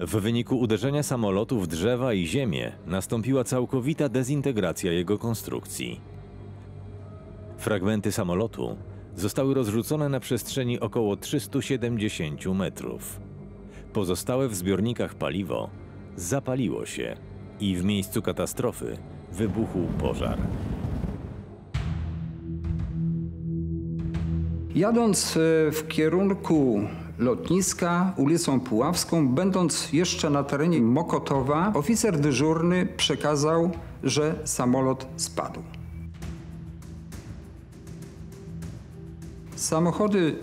W wyniku uderzenia samolotu w drzewa i ziemię nastąpiła całkowita dezintegracja jego konstrukcji. Fragmenty samolotu zostały rozrzucone na przestrzeni około 370 metrów. Pozostałe w zbiornikach paliwo zapaliło się i w miejscu katastrofy wybuchł pożar. Jadąc e, w kierunku lotniska ulicą Puławską, będąc jeszcze na terenie Mokotowa, oficer dyżurny przekazał, że samolot spadł. Samochody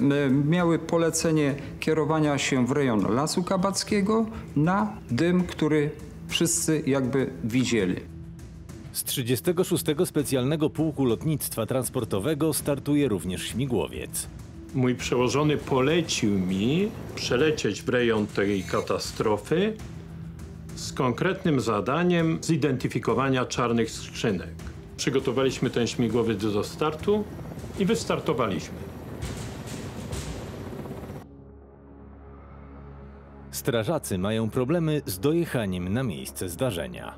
miały polecenie kierowania się w rejon Lasu Kabackiego na dym, który wszyscy jakby widzieli. Z 36. Specjalnego Pułku Lotnictwa Transportowego startuje również śmigłowiec. Mój przełożony polecił mi przelecieć w rejon tej katastrofy z konkretnym zadaniem zidentyfikowania czarnych skrzynek. Przygotowaliśmy ten śmigłowiec do startu i wystartowaliśmy. Strażacy mają problemy z dojechaniem na miejsce zdarzenia.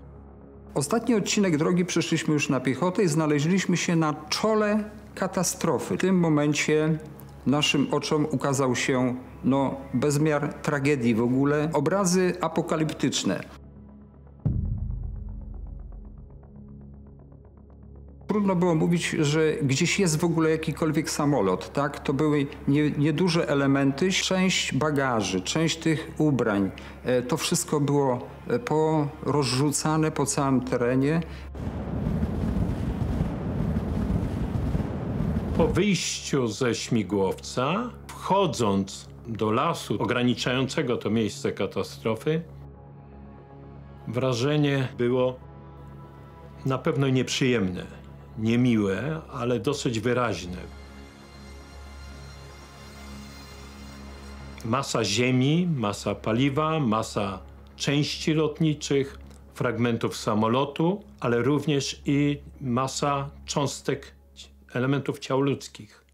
Ostatni odcinek drogi przeszliśmy już na piechotę i znaleźliśmy się na czole katastrofy. W tym momencie naszym oczom ukazał się no, bezmiar tragedii w ogóle, obrazy apokaliptyczne. Trudno było mówić, że gdzieś jest w ogóle jakikolwiek samolot, tak? To były nie- nieduże elementy, część bagaży, część tych ubrań. E, To wszystko było e, porozrzucane po całym terenie. Po wyjściu ze śmigłowca, wchodząc do lasu ograniczającego to miejsce katastrofy, wrażenie było na pewno nieprzyjemne, niemiłe, ale dosyć wyraźne. Masa ziemi, masa paliwa, masa części lotniczych, fragmentów samolotu, ale również i masa cząstek elementów ciał ludzkich.